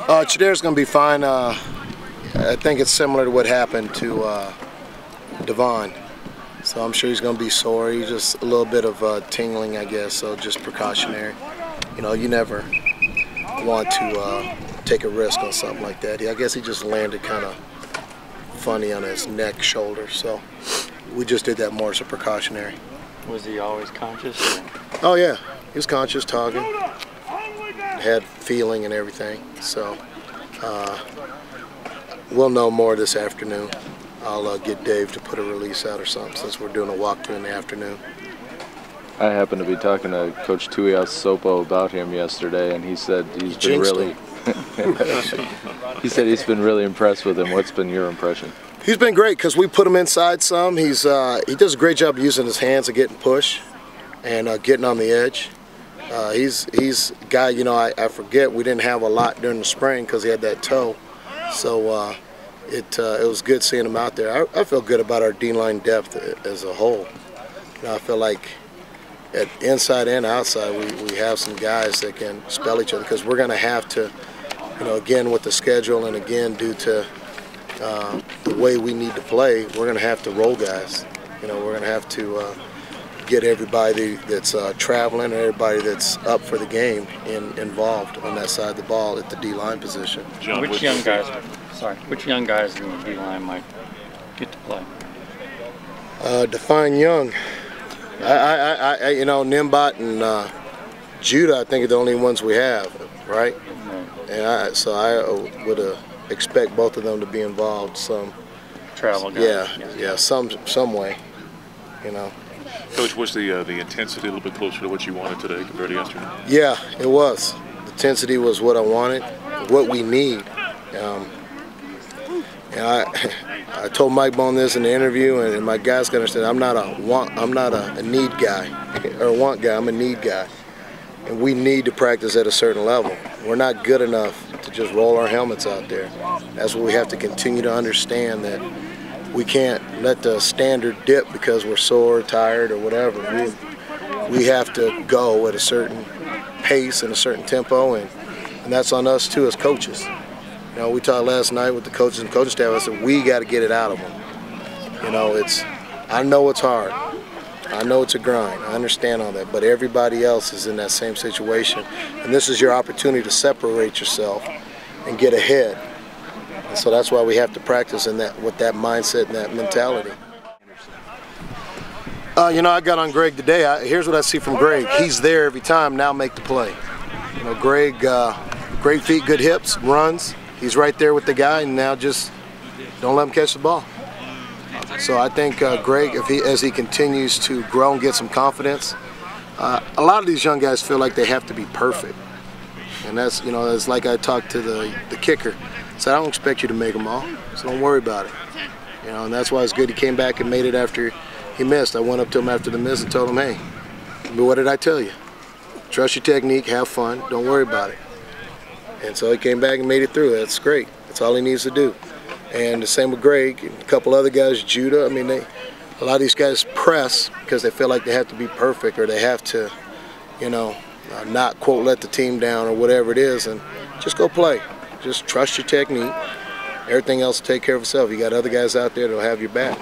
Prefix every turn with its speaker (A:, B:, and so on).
A: Uh, Chidera's going to be fine. Uh, I think it's similar to what happened to uh, Devon. So I'm sure he's going to be sore. He's just a little bit of uh, tingling, I guess, so just precautionary. You know, you never want to uh, take a risk on something like that. I guess he just landed kind of funny on his neck, shoulder, so we just did that more as a precautionary.
B: Was he always conscious? Or?
A: Oh, yeah. He was conscious, talking, had feeling and everything. So uh, we'll know more this afternoon. I'll uh, get Dave to put a release out or something since we're doing a walkthrough in the afternoon.
C: I happened to be talking to Coach Tuiasosopo about him yesterday, and he said he's been really. he said he's been really impressed with him. What's been your impression?
A: He's been great because we put him inside some. He's uh, he does a great job using his hands and getting push, and uh, getting on the edge. Uh, he's he's guy. You know, I, I forget we didn't have a lot during the spring because he had that toe, so uh, it uh, it was good seeing him out there. I, I feel good about our D line depth as a whole. You know, I feel like at inside and outside we, we have some guys that can spell each other because we're going to have to, you know, again with the schedule and again due to uh, the way we need to play, we're going to have to roll guys. You know, we're going to have to uh, get everybody that's uh, traveling and everybody that's up for the game in, involved on that side of the ball at the D line position.
B: Jon, which young guys? Sorry, which young guys in the D line might get to play?
A: Uh, define young. I, I, I, you know, Nimbot and uh, Judah, I think are the only ones we have, right? And I, so I would uh, expect both of them to be involved some.
B: Travel guys.
A: Yeah, yeah, yeah, some some way, you know.
D: Coach, was the uh, the intensity a little bit closer to what you wanted today compared to yesterday?
A: Yeah, it was. The intensity was what I wanted, what we need. Um, and I, I told Mike Bohn this in the interview, and, my guys can understand. I'm not a want, I'm not a, a need guy or want guy. I'm a need guy, and we need to practice at a certain level. We're not good enough to just roll our helmets out there. That's what we have to continue to understand that we can't let the standard dip because we're sore, tired, or whatever. We, we have to go at a certain pace and a certain tempo, and, and that's on us too as coaches. You know, we talked last night with the coaches and coaching staff. I said we got to get it out of them. You know, it's I know it's hard. I know it's a grind. I understand all that, but everybody else is in that same situation, and this is your opportunity to separate yourself and get ahead. And so that's why we have to practice in that with that mindset and that mentality. Uh, you know, I got on Greg today. I, here's what I see from Greg. He's there every time. Now make the play. You know, Greg, uh, great feet, good hips, runs. He's right there with the guy, and now just don't let him catch the ball. So I think uh, Greg, if he as he continues to grow and get some confidence, uh, a lot of these young guys feel like they have to be perfect, and that's you know it's like I talked to the the kicker. So I don't expect you to make them all, so don't worry about it. You know, and that's why it's good he came back and made it after he missed. I went up to him after the miss and told him, hey, but what did I tell you? Trust your technique, have fun, don't worry about it. And so he came back and made it through. That's great. That's all he needs to do. And the same with Greg and a couple other guys, Judah. I mean, they, a lot of these guys press because they feel like they have to be perfect or they have to, you know, uh, not quote let the team down or whatever it is, and just go play. Just trust your technique. Everything else will take care of itself. You got other guys out there that'll have your back.